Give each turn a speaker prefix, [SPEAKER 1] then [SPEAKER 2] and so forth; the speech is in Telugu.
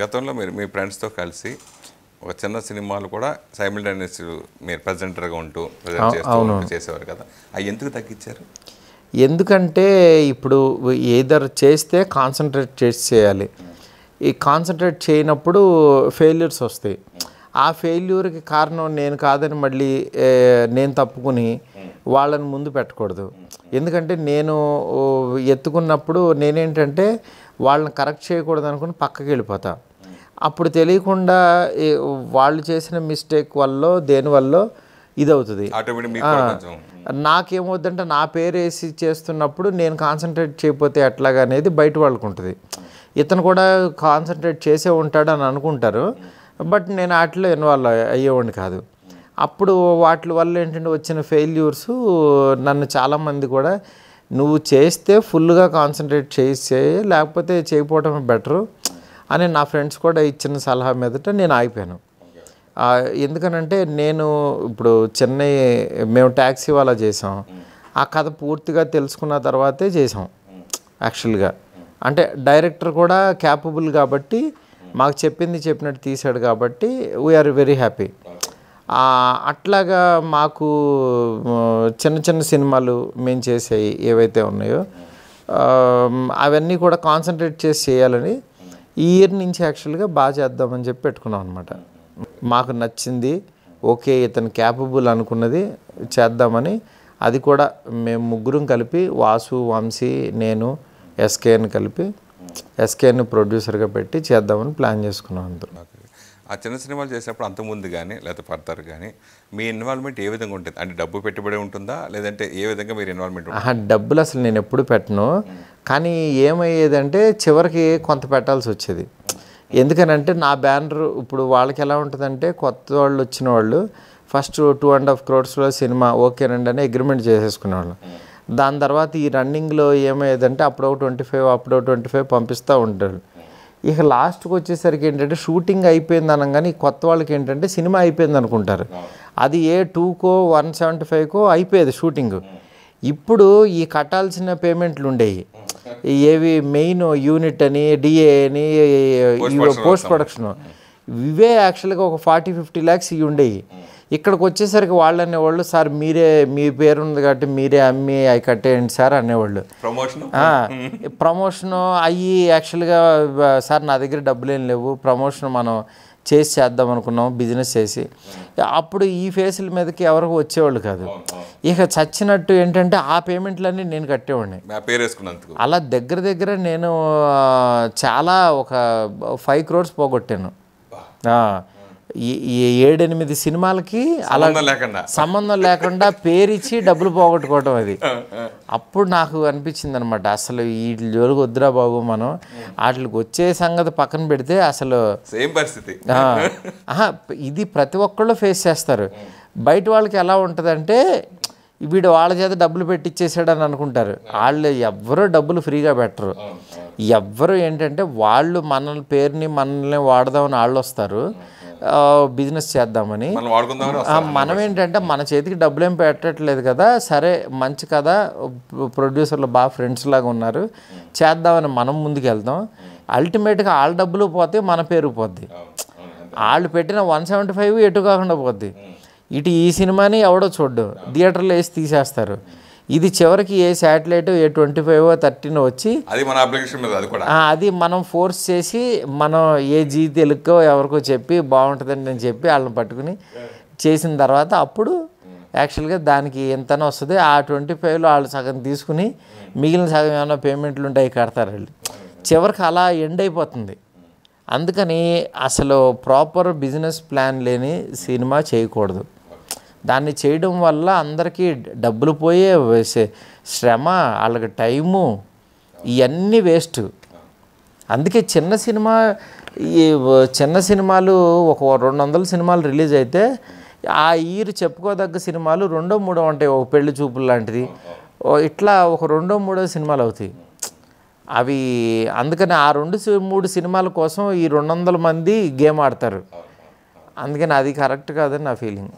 [SPEAKER 1] గతంలో మీరు మీ ఫ్రెండ్స్తో కలిసి ఒక చిన్న సినిమాలు కూడా సైమిల్టేనియస్ మీరు ప్రజెంటర్గా ఉంటూ ప్రజెంట్ చేస్తూ చేసేవారు కదా. అవి ఎందుకు తగ్గించారు?
[SPEAKER 2] ఎందుకంటే ఇప్పుడు ఏదర్ చేస్తే కాన్సన్ట్రేట్ చేసి చేయాలి. ఈ కాన్సన్ట్రేట్ చేయనప్పుడు ఫెయిల్యూర్స్ వస్తాయి. ఆ ఫెయిల్యూర్కి కారణం నేను కాదని మళ్ళీ నేను తప్పుకుని వాళ్ళని ముందు పెట్టకూడదు. ఎందుకంటే నేను ఎత్తుకున్నప్పుడు నేనేంటంటే వాళ్ళని కరెక్ట్ చేయకూడదు అనుకుని పక్కకి వెళ్ళిపోతా. అప్పుడు తెలియకుండా వాళ్ళు చేసిన మిస్టేక్ వల్ల దేనివల్ల ఇది అవుతుంది
[SPEAKER 1] ఆటోమేటిక్ మీకు కూడా కొంచెం
[SPEAKER 2] నాకేమవుద్దంటే నా పేరు వేసి చేస్తున్నప్పుడు నేను కాన్సన్ట్రేట్ చేయకపోతే ఎట్లాగా అనేది బయట వాళ్ళకు ఉంటుంది. ఇతను కూడా కాన్సన్ట్రేట్ చేసే ఉంటాడు అని అనుకుంటారు. బట్ నేను వాటిలో ఇన్వాల్వ్ అయ్యేవాడిని కాదు. అప్పుడు వాటి వల్ల ఏంటంటే వచ్చిన ఫెయిల్యూర్స్ నన్ను చాలామంది కూడా నువ్వు చేస్తే ఫుల్గా కాన్సన్ట్రేట్ చేసే లేకపోతే చేయకపోవడం బెటరు అని నా ఫ్రెండ్స్ కూడా ఇచ్చిన సలహా మీదట నేను ఆగిపోయాను. ఎందుకనంటే నేను ఇప్పుడు చెన్నై మేము ట్యాక్సీ వాళ్ళ చేసాం. ఆ కథ పూర్తిగా తెలుసుకున్న తర్వాతే చేసాం యాక్చువల్గా. అంటే డైరెక్టర్ కూడా క్యాపబుల్ కాబట్టి మాకు చెప్పింది చెప్పినట్టు తీశాడు కాబట్టి వీఆర్ వెరీ హ్యాపీ అట్లాగా మాకు చిన్న చిన్న సినిమాలు మేము చేసేవి ఏవైతే ఉన్నాయో అవన్నీ కూడా కాన్సన్ట్రేట్ చేసి చేయాలని ఈ ఇయర్ నుంచి యాక్చువల్గా బాగా చేద్దామని చెప్పి పెట్టుకున్నాం అనమాట మాకు నచ్చింది ఓకే ఇతను క్యాపబుల్ అనుకున్నది చేద్దామని అది కూడా మేము ముగ్గురం కలిపి వాసు వంశీ నేను ఎస్కేని కలిపి ఎస్కేని ప్రొడ్యూసర్గా పెట్టి చేద్దామని ప్లాన్ చేసుకున్నాం అందరూ.
[SPEAKER 1] ఆ చిన్న సినిమాలు చేసేటప్పుడు అంత ముందు కానీ లేకపోతే పడతారు కానీ మీ ఇన్వాల్వ్మెంట్ ఏ విధంగా ఉంటుంది? అంటే డబ్బు పెట్టుబడి ఉంటుందా? లేదంటే ఏ విధంగా మీరు ఇన్వాల్వ్మెంట్
[SPEAKER 2] డబ్బులు అసలు నేను ఎప్పుడు పెట్టను. కానీ ఏమయ్యేదంటే చివరికి కొంత పెట్టాల్సి వచ్చేది. ఎందుకనంటే నా బ్యానర్ ఇప్పుడు వాళ్ళకి ఎలా ఉంటుందంటే కొత్త వాళ్ళు వచ్చిన వాళ్ళు ఫస్ట్ టూ అండ్ హాఫ్ క్రోడ్స్లో సినిమా ఓకేనండి అని అగ్రిమెంట్ చేసేసుకునేవాళ్ళు. దాని తర్వాత ఈ రన్నింగ్లో ఏమయ్యేదంటే అప్పుడో ట్వంటీ ఫైవ్ అప్పుడో ట్వంటీ ఫైవ్ పంపిస్తూ ఉంటారు. ఇక లాస్ట్కి వచ్చేసరికి ఏంటంటే షూటింగ్ అయిపోయింది అనగానే కొత్త వాళ్ళకి ఏంటంటే సినిమా అయిపోయింది అనుకుంటారు. అది ఏ టూకో వన్ సెవెంటీ ఫైవ్కో అయిపోయేది షూటింగ్. ఇప్పుడు ఈ కట్టాల్సిన పేమెంట్లు ఉండేవి ఏవి మెయిన్ యూనిట్ అని డిఏ అని పోస్ట్ ప్రొడక్షన్ ఇవే యాక్చువల్గా ఒక ఫార్టీ ఫిఫ్టీ ల్యాక్స్ ఇవి ఉండేవి ఇక్కడికి వచ్చేసరికి వాళ్ళు అనేవాళ్ళు సార్ మీరే మీ పేరు ఉంది కాబట్టి మీరే అమ్మి అవి కట్టేయండి సార్ అనేవాళ్ళు.
[SPEAKER 1] ప్రమోషన్?
[SPEAKER 2] ప్రమోషన్ అయ్యి యాక్చువల్గా సార్ నా దగ్గర డబ్బులు ఏం లేవు ప్రమోషన్ మనం చేసి చేద్దాం అనుకున్నాం బిజినెస్ చేసి. అప్పుడు ఈ ఫేసుల మీదకి ఎవరికి వచ్చేవాళ్ళు కాదు. ఇక చచ్చినట్టు ఏంటంటే ఆ పేమెంట్లన్నీ నేను కట్టేవాడిని. అలా దగ్గర దగ్గర నేను చాలా ఒక ఫైవ్ క్రోర్స్ పోగొట్టాను. ఏడెనిమిది సినిమాలకి అలా
[SPEAKER 1] సంబంధం లేకుండా.
[SPEAKER 2] సంబంధం లేకుండా పేరిచ్చి డబ్బులు పోగొట్టుకోవటం అది. అప్పుడు నాకు అనిపించింది అనమాట అసలు వీటి జోలికి వద్దురా బాబు మనం. వాటికి వచ్చే సంగతి పక్కన పెడితే అసలు
[SPEAKER 1] సేమ్ పరిస్థితి.
[SPEAKER 2] ఇది ప్రతి ఒక్కళ్ళు ఫేస్ చేస్తారు. బయట వాళ్ళకి ఎలా ఉంటుందంటే వీడు వాళ్ళ చేత డబ్బులు పెట్టిచ్చేసాడు అని అనుకుంటారు. వాళ్ళు ఎవ్వరూ డబ్బులు ఫ్రీగా పెట్టరు. ఎవ్వరు ఏంటంటే వాళ్ళు మన పేరుని మనల్ని వాడదామని వాళ్ళు వస్తారు. బిజినెస్ చేద్దామని.
[SPEAKER 1] మనం
[SPEAKER 2] ఏంటంటే మన చేతికి డబ్బులు ఏం పెట్టట్లేదు కదా సరే మంచి కదా ప్రొడ్యూసర్లు బాగా ఫ్రెండ్స్ లాగా ఉన్నారు చేద్దామని మనం ముందుకు వెళ్దాం అల్టిమేట్గా వాళ్ళ డబ్బులు పోతే మన పేరు పోద్ది. వాళ్ళు పెట్టిన వన్ సెవెంటీ ఫైవ్ ఎటు కాకుండా పోద్ది. ఇటు ఈ సినిమాని ఎవడో చూడ్డు థియేటర్లో వేసి తీసేస్తారు. ఇది చివరికి ఏ శాటిలైట్ ఏ ట్వంటీ ఫైవ్ థర్టీన్ వచ్చి
[SPEAKER 1] అది మన అప్లికేషన్ మీద అది కూడా.
[SPEAKER 2] అది మనం ఫోర్స్ చేసి మనం ఏ జీ తెలుగుకో ఎవరికో చెప్పి బాగుంటుందని నేను చెప్పి వాళ్ళని పట్టుకుని చేసిన తర్వాత అప్పుడు యాక్చువల్గా దానికి ఎంతనో వస్తుంది. ఆ ట్వంటీ ఫైవ్లో వాళ్ళు సగం తీసుకుని మిగిలిన సగం ఏమైనా పేమెంట్లు ఉంటాయి కడతారు వాళ్ళు. చివరికి అలా ఎండ్ అయిపోతుంది. అందుకని అసలు ప్రాపర్ బిజినెస్ ప్లాన్ లేని సినిమా చేయకూడదు. దాన్ని చేయడం వల్ల అందరికీ డబ్బులు పోయే శ్రమ వాళ్ళకి టైము ఇవన్నీ వేస్ట్. అందుకే చిన్న సినిమా ఈ చిన్న సినిమాలు ఒక రెండు వందల సినిమాలు రిలీజ్ అయితే ఆ ఇయర్ చెప్పుకోదగ్గ సినిమాలు రెండో మూడో ఉంటాయి ఒక పెళ్ళి చూపులు లాంటిది. ఓ ఇట్లా ఒక రెండో మూడో సినిమాలు అవుతాయి. అవి అందుకని ఆ రెండు మూడు సినిమాల కోసం ఈ రెండు వందల మంది గేమ్ ఆడతారు. అందుకని అది కరెక్ట్ కాదని నా ఫీలింగ్.